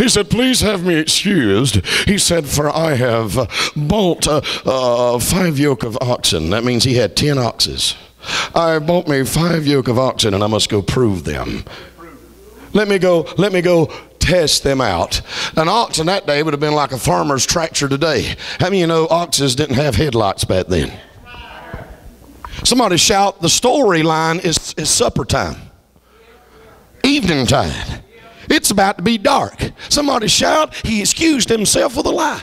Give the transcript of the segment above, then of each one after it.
He said, Please have me excused. He said, For I have bought uh, uh, five yoke of oxen. That means he had ten oxes. I bought me five yoke of oxen and I must go prove them. Let me go, let me go test them out. An ox in that day would have been like a farmer's tractor today. How many of you know oxes didn't have headlights back then? Somebody shout, the storyline is, is supper time, evening tide. It's about to be dark. Somebody shout, he excused himself with a lie.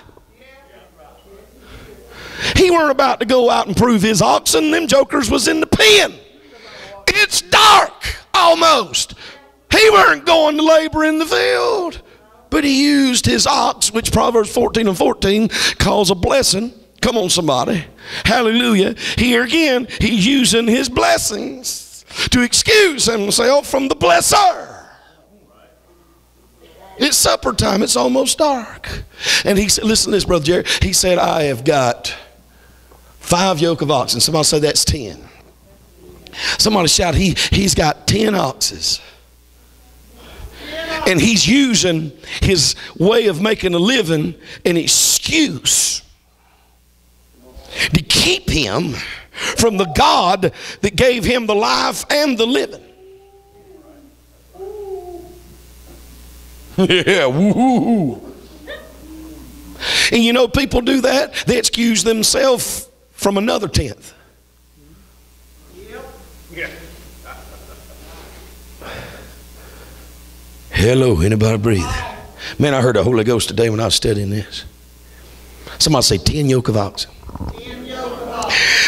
He weren't about to go out and prove his oxen. Them jokers was in the pen. It's dark almost. He weren't going to labor in the field. But he used his ox, which Proverbs 14 and 14 calls a blessing. Come on, somebody. Hallelujah. Here again, he's using his blessings to excuse himself from the blesser. It's supper time. It's almost dark. And he said, listen to this, Brother Jerry. He said, I have got five yoke of oxen. Somebody said that's ten. Somebody shout, he, he's got ten oxes. And he's using his way of making a living an excuse to keep him from the God that gave him the life and the living. yeah, woo. And you know, people do that. They excuse themselves from another tenth. Hello, anybody breathe? Man, I heard the Holy Ghost today when I was studying this. Somebody say 10 yoke of oxen.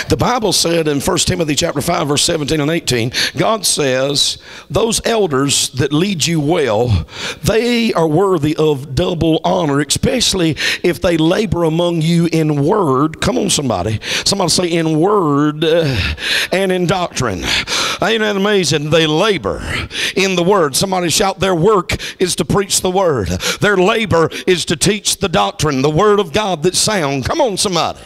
The Bible said in 1 Timothy chapter 5 verse 17 and 18, God says, those elders that lead you well, they are worthy of double honor, especially if they labor among you in word. Come on somebody. Somebody say in word uh, and in doctrine. Ain't that amazing? They labor in the word. Somebody shout, their work is to preach the word. Their labor is to teach the doctrine, the word of God that's sound. Come on somebody.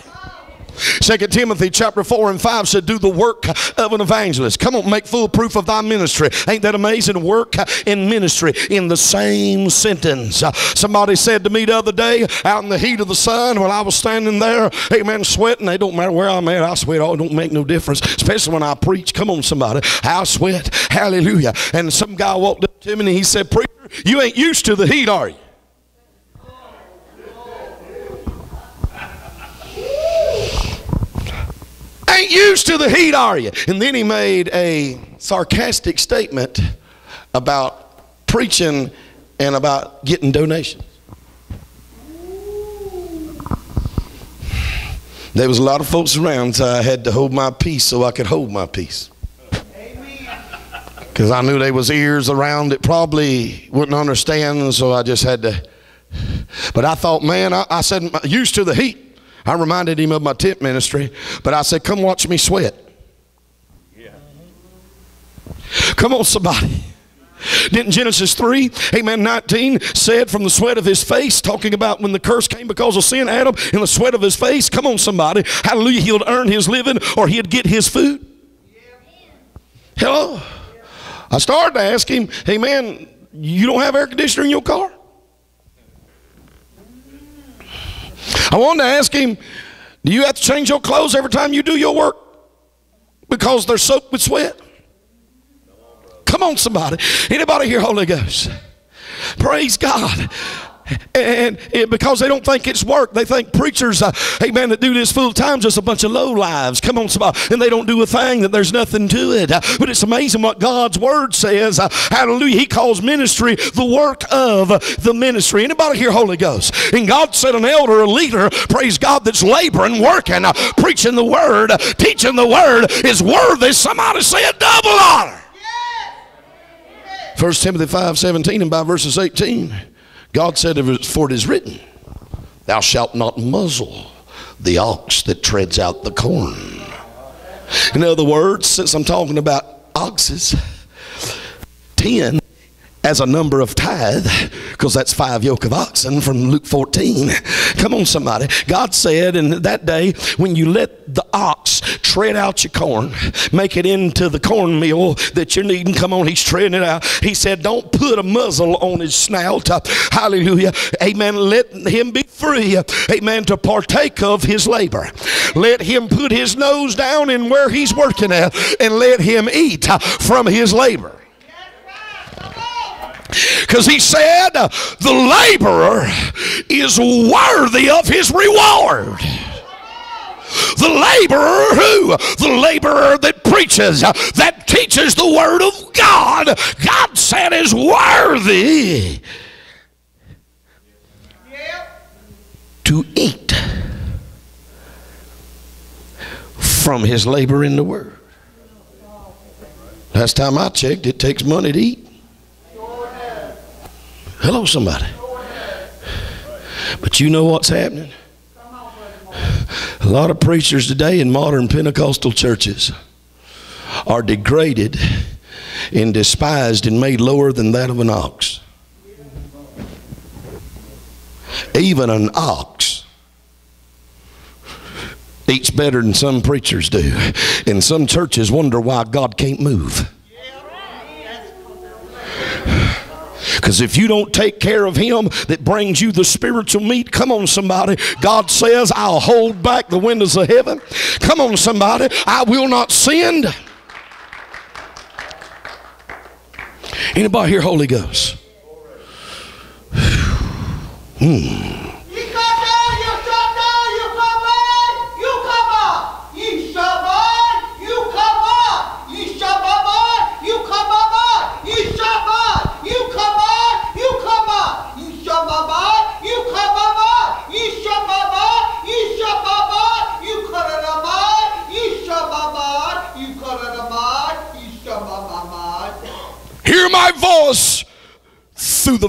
Second Timothy chapter 4 and 5 said, Do the work of an evangelist. Come on, make full proof of thy ministry. Ain't that amazing? Work in ministry in the same sentence. Somebody said to me the other day out in the heat of the sun while I was standing there, amen, sweating. It don't matter where I'm at, I sweat. Oh, it don't make no difference, especially when I preach. Come on, somebody. I sweat. Hallelujah. And some guy walked up to me and he said, Preacher, you ain't used to the heat, are you? Ain't used to the heat, are you? And then he made a sarcastic statement about preaching and about getting donations. There was a lot of folks around, so I had to hold my peace so I could hold my peace. Because I knew there was ears around that probably wouldn't understand, so I just had to. But I thought, man, I, I said, used to the heat. I reminded him of my tent ministry, but I said, Come watch me sweat. Yeah. Come on, somebody. Didn't Genesis 3, amen, 19 said from the sweat of his face, talking about when the curse came because of sin, Adam, in the sweat of his face, come on, somebody, hallelujah, he'll earn his living or he'd get his food. Hello? I started to ask him, hey man, you don't have air conditioner in your car? I wanted to ask him, do you have to change your clothes every time you do your work? Because they're soaked with sweat? Come on, somebody. Anybody hear, Holy Ghost? Praise God. And, and, because they don't think it's work, they think preachers, uh, man, that do this full time, just a bunch of low lives. Come on, somebody, and they don't do a thing. That there's nothing to it. Uh, but it's amazing what God's word says. Uh, hallelujah! He calls ministry the work of the ministry. Anybody hear, Holy Ghost? And God said, an elder, a leader, praise God, that's laboring, working, uh, preaching the word, teaching the word, is worthy. Somebody say a double honor. First Timothy 5 17 and by verses 18. God said, For it is written, Thou shalt not muzzle the ox that treads out the corn. In other words, since I'm talking about oxes, 10 as a number of tithe, because that's five yoke of oxen from Luke 14. Come on, somebody. God said in that day, when you let the ox tread out your corn, make it into the cornmeal that you're needing. Come on, he's treading it out. He said, Don't put a muzzle on his snout. Hallelujah. Amen. Let him be free. Amen. To partake of his labor. Let him put his nose down in where he's working at and let him eat from his labor. Because he said, the laborer is worthy of his reward. The laborer who? The laborer that preaches, that teaches the word of God, God said is worthy to eat from his labor in the word. Last time I checked, it takes money to eat. Hello, somebody. But you know what's happening? A lot of preachers today in modern Pentecostal churches are degraded and despised and made lower than that of an ox. Even an ox eats better than some preachers do. And some churches wonder why God can't move. Because if you don't take care of him that brings you the spiritual meat, come on, somebody. God says, I'll hold back the windows of heaven. Come on, somebody. I will not send. Anybody hear, Holy Ghost? Hmm.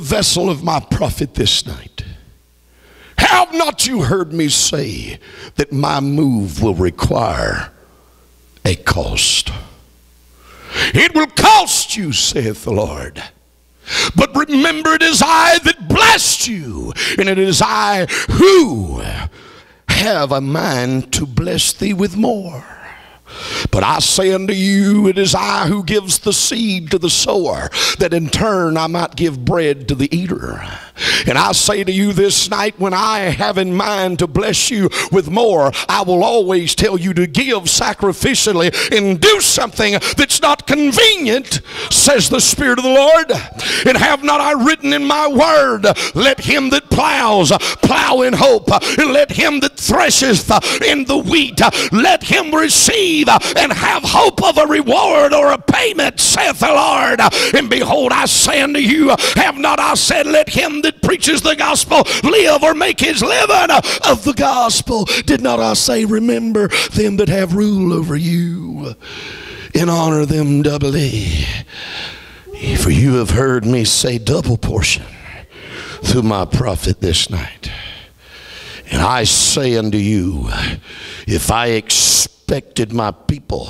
Vessel of my prophet this night. Have not you heard me say that my move will require a cost? It will cost you, saith the Lord. But remember, it is I that blessed you, and it is I who have a mind to bless thee with more. But I say unto you, it is I who gives the seed to the sower, that in turn I might give bread to the eater. And I say to you this night, when I have in mind to bless you with more, I will always tell you to give sacrificially and do something that's not convenient, says the Spirit of the Lord. And have not I written in my word, let him that plows plow in hope, and let him that thresheth in the wheat, let him receive and have hope of a reward or a payment, saith the Lord. And behold, I say unto you, have not I said, let him that preaches the gospel live or make his living of the gospel? Did not I say, remember them that have rule over you and honor them doubly? For you have heard me say double portion through my prophet this night. And I say unto you, if I expected my people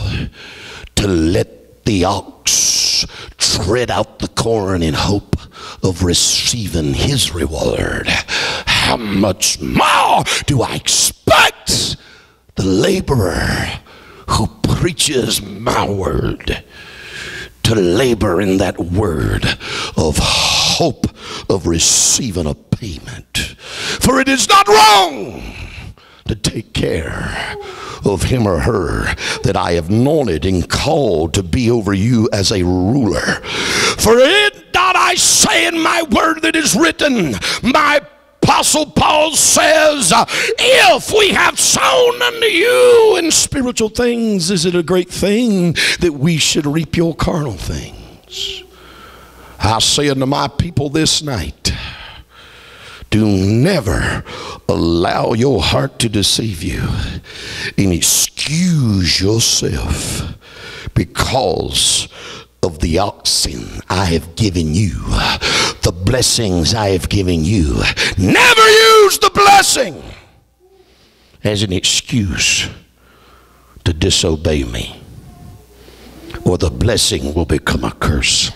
to let the ox tread out the corn in hope of receiving his reward, how much more do I expect the laborer who preaches my word to labor in that word of hope of receiving a payment. For it is not wrong to take care of him or her that I have anointed and called to be over you as a ruler. For it not I say in my word that is written, my Apostle Paul says, If we have sown unto you in spiritual things, is it a great thing that we should reap your carnal things? I say unto my people this night, do never allow your heart to deceive you and excuse yourself because of the oxen I have given you, the blessings I have given you. Never use the blessing as an excuse to disobey me, or the blessing will become a curse.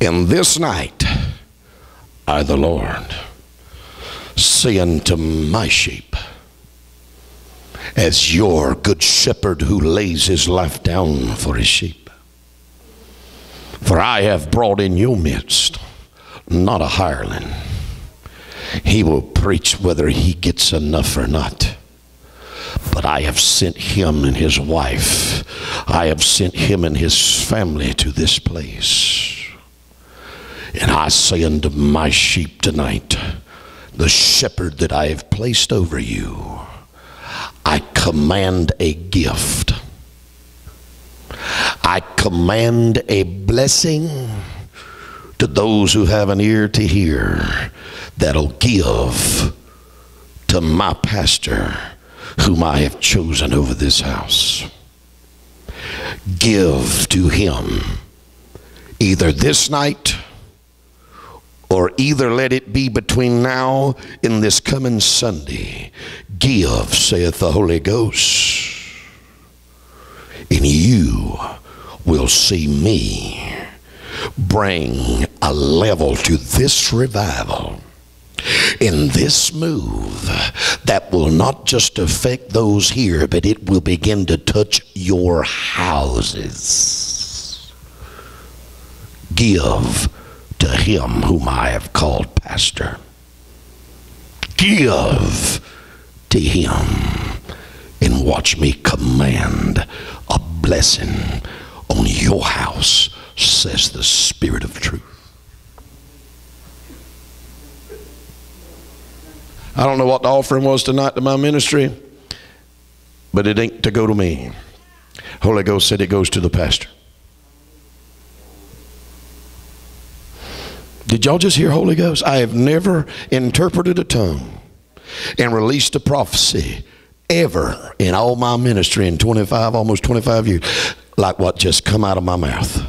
And this night, I, the Lord, say unto my sheep, as your good shepherd who lays his life down for his sheep. For I have brought in your midst not a hireling. He will preach whether he gets enough or not. But I have sent him and his wife, I have sent him and his family to this place. And I say unto my sheep tonight, the shepherd that I have placed over you, I command a gift. I command a blessing to those who have an ear to hear that'll give to my pastor whom I have chosen over this house. Give to him either this night or either let it be between now and this coming Sunday. Give, saith the Holy Ghost, and you will see me bring a level to this revival in this move that will not just affect those here, but it will begin to touch your houses. Give to him whom I have called pastor. Give to him and watch me command a blessing on your house, says the Spirit of truth. I don't know what the offering was tonight to my ministry, but it ain't to go to me. Holy Ghost said it goes to the pastor. Did y'all just hear Holy Ghost? I have never interpreted a tongue and released a prophecy ever in all my ministry in 25, almost 25 years, like what just come out of my mouth.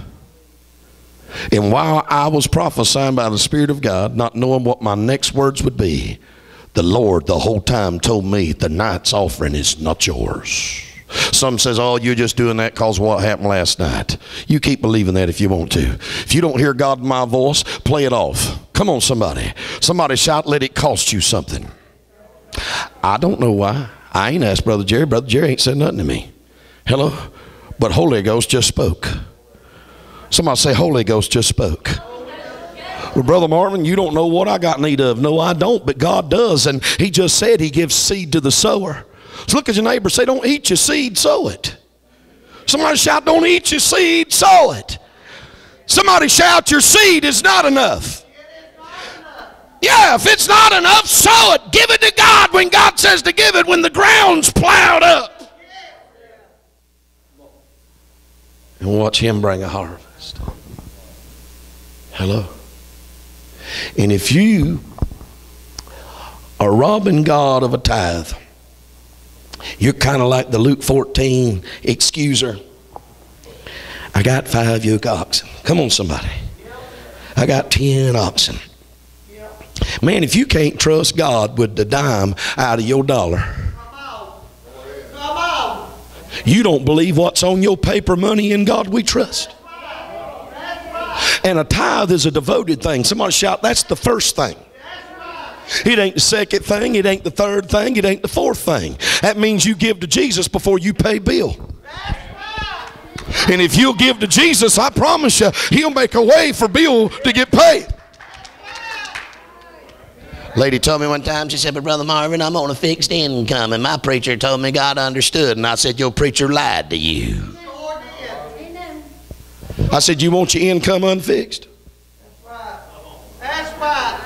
And while I was prophesying by the Spirit of God, not knowing what my next words would be, the Lord the whole time told me the night's offering is not yours. Some says, oh, you're just doing that because what happened last night. You keep believing that if you want to. If you don't hear God in my voice, play it off. Come on, somebody. Somebody shout, let it cost you something. I don't know why. I ain't asked Brother Jerry. Brother Jerry ain't said nothing to me. Hello? But Holy Ghost just spoke. Somebody say, Holy Ghost just spoke. Well, Brother Marvin, you don't know what I got need of. No, I don't, but God does. And He just said He gives seed to the sower. So look at your neighbor say, Don't eat your seed, sow it. Somebody shout, Don't eat your seed, sow it. Somebody shout, Your seed is not enough. Yeah, if it's not enough, sow it. Give it to God when God says to give it, when the ground's plowed up. And watch Him bring a harvest. Hello? And if you are robbing God of a tithe, you're kind of like the Luke 14 excuser. I got five yoke oxen. Come on, somebody. I got ten oxen. Man, if you can't trust God with the dime out of your dollar, you don't believe what's on your paper money in God we trust. And a tithe is a devoted thing. Somebody shout, that's the first thing. It ain't the second thing, it ain't the third thing, it ain't the fourth thing. That means you give to Jesus before you pay bill. And if you'll give to Jesus, I promise you, he'll make a way for Bill to get paid. Lady told me one time, she said, But Brother Marvin, I'm on a fixed income. And my preacher told me God understood. And I said, Your preacher lied to you. I said, You want your income unfixed? That's right.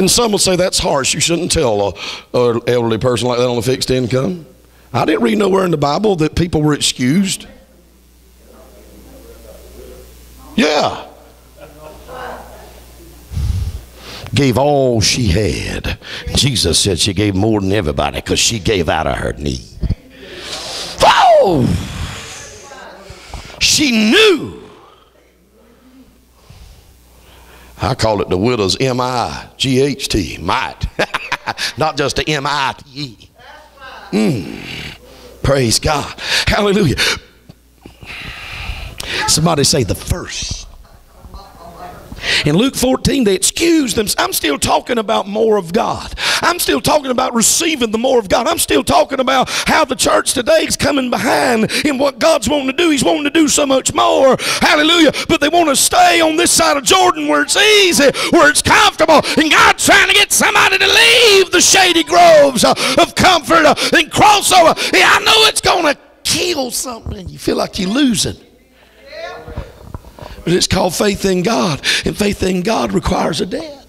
And some will say that's harsh. You shouldn't tell a, a elderly person like that on a fixed income. I didn't read nowhere in the Bible that people were excused. Yeah. Gave all she had. Jesus said she gave more than everybody because she gave out of her need. Oh! She knew. I call it the widow's M I G H T, might. Not just a M I T E. Mm. Praise God. Hallelujah. Somebody say the first. In Luke 14, they excuse them. I'm still talking about more of God. I'm still talking about receiving the more of God. I'm still talking about how the church today is coming behind in what God's wanting to do. He's wanting to do so much more. Hallelujah. But they want to stay on this side of Jordan where it's easy, where it's comfortable. And God's trying to get somebody to leave the shady groves uh, of comfort uh, and cross over. Yeah, I know it's going to kill something. You feel like you're losing. But it's called faith in God. And faith in God requires a death.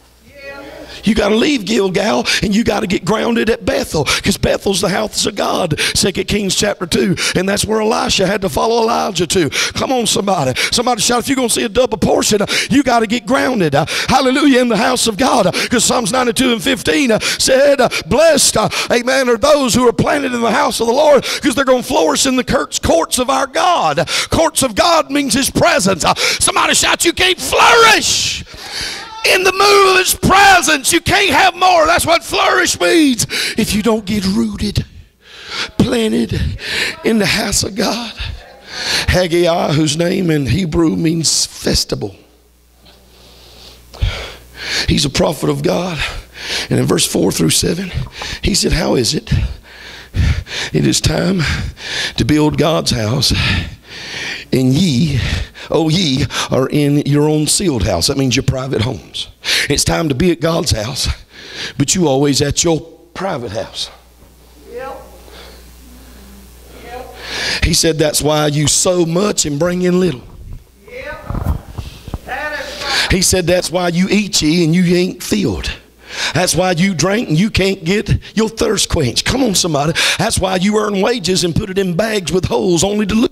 You got to leave Gilgal and you got to get grounded at Bethel because Bethel's the house of God. Second Kings chapter 2. And that's where Elisha had to follow Elijah to. Come on, somebody. Somebody shout, if you're going to see a double portion, you got to get grounded. Uh, hallelujah, in the house of God. Uh, because Psalms 92 and 15 uh, said, Blessed, amen, are those who are planted in the house of the Lord because they're going to flourish in the courts courts of our God. Courts of God means His presence. somebody shout, You can't flourish in the move of his presence. You can't have more. That's what flourish means. If you don't get rooted, planted in the house of God. Haggai, whose name in Hebrew means festival. He's a prophet of God. And in verse 4 through 7, he said, How is it? It is time to build God's house and ye, oh ye, are in your own ceiled house. That means your private homes. It's time to be at God's house, but you always at your private house. He said that's why you sow much and bring in little. He said that's why you eat ye and you ain't filled. That's why you drink and you can't get your thirst quenched. Come on, somebody. That's why you earn wages and put it in bags with holes only to lose.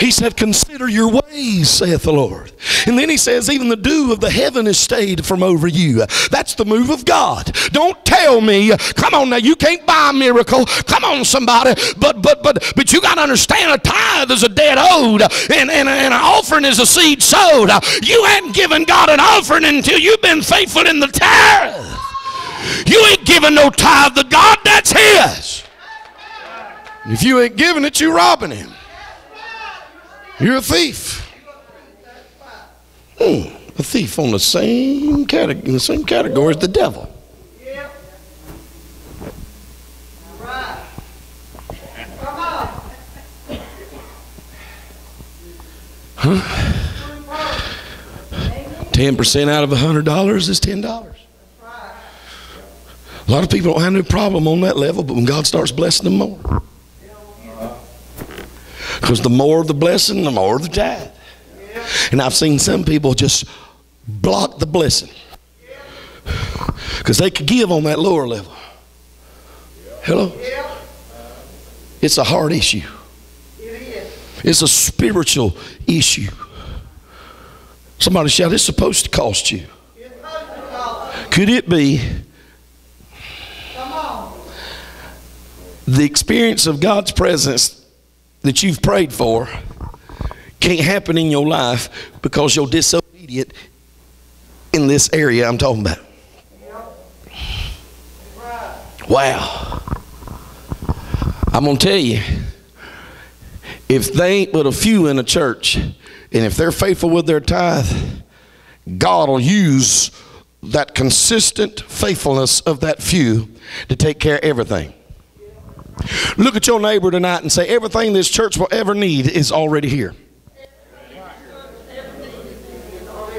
He said, Consider your ways, saith the Lord. And then he says, Even the dew of the heaven is stayed from over you. That's the move of God. Don't tell me, come on now, you can't buy a miracle. Come on, somebody. But but but but you got to understand a tithe is a dead owed, and, and, and an offering is a seed sowed. You hadn't given God an offering until you've been faithful in the tithe. You ain't giving no tithe to God, that's His. If you ain't giving it, you robbing Him. You're a thief. Hmm, a thief on the same category, in the same category as the devil. Ten percent out of a hundred dollars is ten dollars. A lot of people don't have no problem on that level, but when God starts blessing them more. Because the more the blessing, the more the tithe. And I've seen some people just block the blessing. Because they could give on that lower level. Hello? It's a heart issue. It's a spiritual issue. Somebody shout, it's supposed to cost you. Could it be the experience of God's presence that you've prayed for can't happen in your life because you're disobedient in this area I'm talking about. Wow. I'm going to tell you, if they ain't but a few in a church, and if they're faithful with their tithe, God will use that consistent faithfulness of that few to take care of everything. Look at your neighbor tonight and say, everything this church will ever need is already here.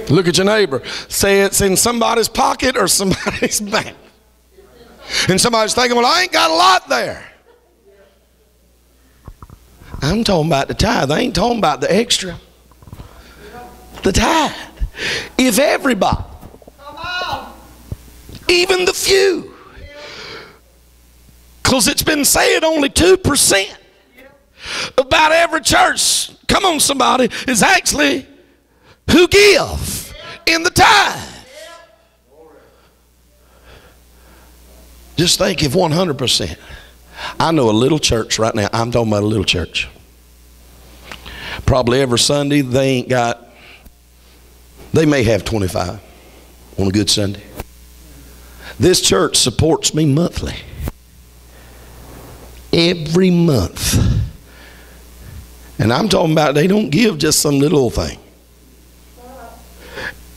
Look at your neighbor. Say it's in somebody's pocket or somebody's bank. And somebody's thinking, well, I ain't got a lot there. I'm talking about the tithe. I ain't talking about the extra. The tithe. If everybody, even the few, because it's been said only 2% about every church, come on somebody, is actually who give in the tithe. Just think if 100%. I know a little church right now. I'm talking about a little church. Probably every Sunday they ain't got, they may have 25 on a good Sunday. This church supports me monthly every month. And I'm talking about they don't give just some little thing.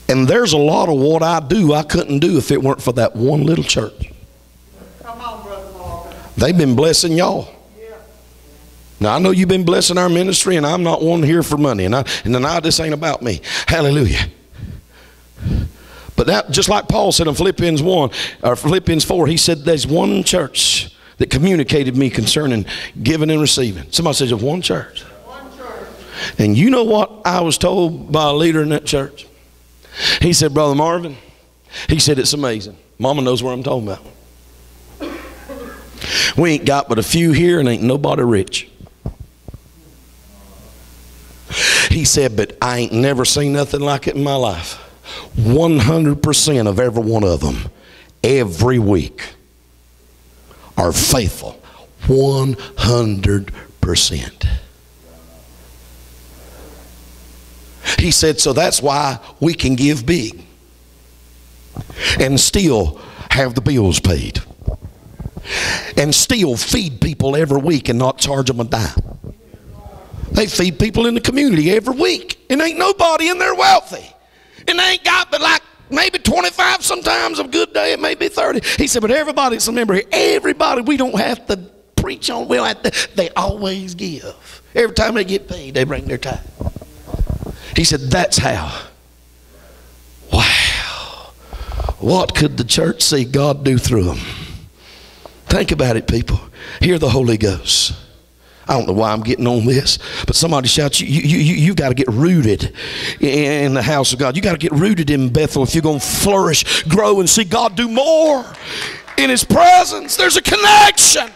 And there's a lot of what I do I couldn't do if it weren't for that one little church. On. They've been blessing y'all. Yeah. Now I know you've been blessing our ministry, and I'm not one here for money, and I and now this ain't about me. Hallelujah. But that just like Paul said in Philippians one or Philippians four, he said there's one church that communicated me concerning giving and receiving. Somebody says there's one church. One church. And you know what I was told by a leader in that church? He said, Brother Marvin, he said, it's amazing. Mama knows what I'm talking about. We ain't got but a few here and ain't nobody rich. He said, but I ain't never seen nothing like it in my life. 100% of every one of them, every week, are faithful. 100%. He said, so that's why we can give big and still have the bills paid and still feed people every week and not charge them a dime. They feed people in the community every week, and ain't nobody in there wealthy. And they ain't got but like maybe 25 sometimes, a good day, it may be 30. He said, but everybody's a member here. Everybody, we don't have to preach on, we don't have to, they always give. Every time they get paid, they bring their tithe. He said, that's how. Wow. What could the church see God do through them? Think about it, people. Hear the Holy Ghost. I don't know why I'm getting on this, but somebody shouts, you, you, you, you've got to get rooted in the house of God. You got to get rooted in Bethel if you're going to flourish, grow, and see God do more in His presence. There's a connection.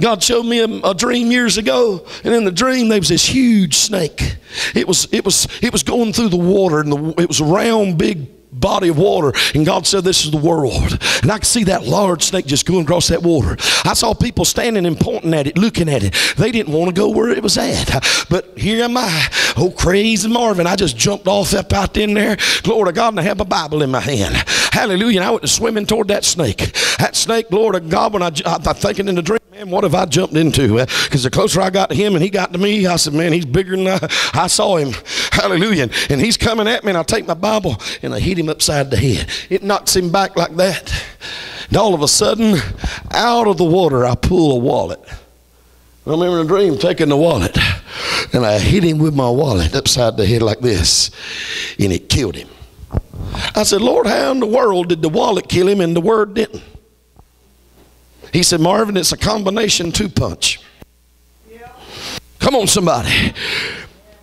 God showed me a, a, dream years ago, and in the dream there was this huge snake. It was it was it was going through the water, and the, it was a round, big body of water. And God said, This is the world. And I could see that large snake just going across that water. I saw people standing and pointing at it, looking at it. They didn't want to go where it was at. But here am I, oh crazy Marvin. I just jumped off up out in there. Glory to God, and I have a Bible in my hand. Hallelujah. And I went swimming toward that snake. That snake, glory to God, when I, I, I thinking in the dream, man, what have I jumped into? Eh? Because the closer I got to him and he got to me, I said, man, he's bigger than I, I saw him. Hallelujah. And he's coming at me, and I take my Bible and I hit him upside the head. It knocks him back like that. And all of a sudden, out of the water, I pull a wallet. I remember a dream taking the wallet, and I hit him with my wallet upside the head like this, and it killed him. I said, Lord, how in the world did the wallet kill him and the word didn't? He said, Marvin, it's a combination two punch. Come on, somebody.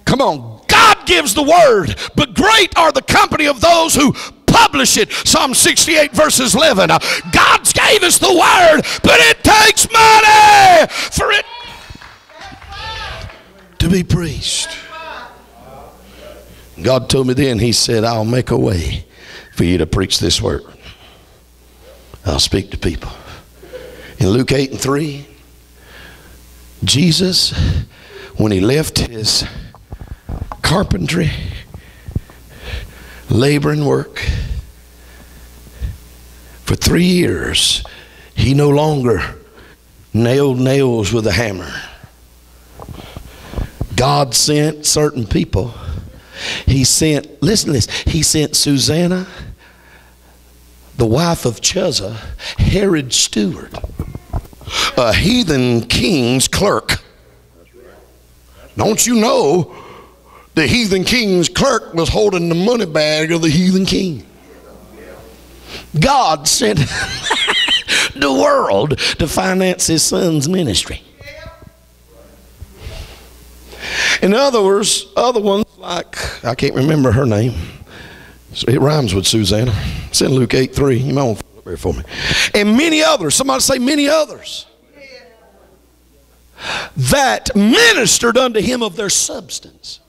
Come on. God gives the word, but great are the company of those who publish it. Psalm 68, verses 11. Uh, God gave us the word, but it takes money for it to be preached. God told me then, He said, I'll make a way for you to preach this word. I'll speak to people. In Luke 8 and 3, Jesus, when he left his carpentry, labor and work, for three years, he no longer nailed nails with a hammer. God sent certain people. He sent, listen to this, he sent Susanna, the wife of Chuza, Herod's steward, a heathen king's clerk. Don't you know the heathen king's clerk was holding the money bag of the heathen king? God sent the world to finance his son's ministry. In other words, other ones like, I can't remember her name. It rhymes with Susanna. It's in Luke 8 3. You might want to flip there for me. And many others. Somebody say, many others. That ministered unto him of their substance.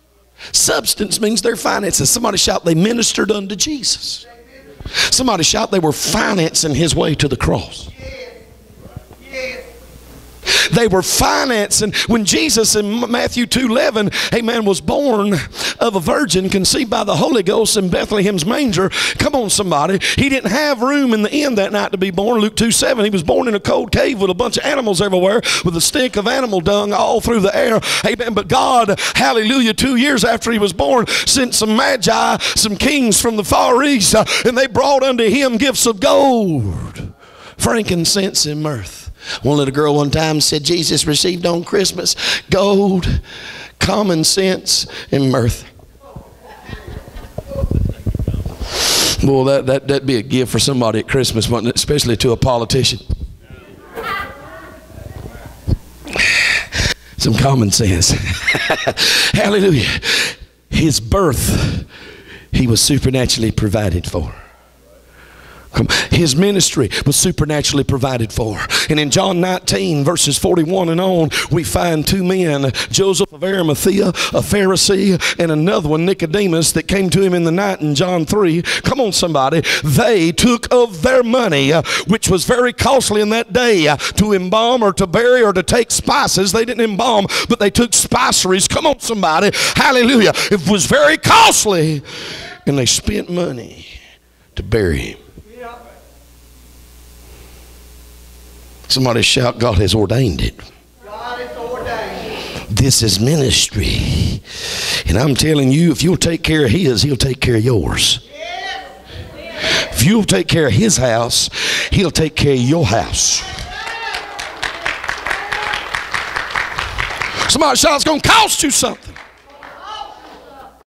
Substance means their finances. Somebody shout, they ministered unto Jesus. Somebody shout, they were financing his way to the cross. They were financing. When Jesus in Matthew 2 11, amen, was born of a virgin conceived by the Holy Ghost in Bethlehem's manger. Come on, somebody. He didn't have room in the inn that night to be born. Luke 2 7. He was born in a cold cave with a bunch of animals everywhere, with a stink of animal dung all through the air. Amen. But God, hallelujah, two years after he was born, sent some magi, some kings from the far east, uh, and they brought unto him gifts of gold, frankincense, and myrrh. One little girl one time said Jesus received on Christmas gold, common sense, and myrrh. Boy, that, that, that'd be a gift for somebody at Christmas, especially to a politician. Some common sense. Hallelujah. His birth, he was supernaturally provided for. His ministry was supernaturally provided for. And in John 19, verses 41 and on, we find two men Joseph of Arimathea, a Pharisee, and another one, Nicodemus, that came to him in the night in John 3. Come on, somebody. They took of their money, uh, which was very costly in that day, uh, to embalm or to bury or to take spices. They didn't embalm, but they took spiceries. Come on, somebody. Hallelujah. It was very costly. And they spent money to bury him. Somebody shout, God has ordained it. Ordained. This is ministry. And I'm telling you, if you'll take care of His, He'll take care of yours. If you'll take care of His house, He'll take care of your house. Somebody shout, it's going to cost you something.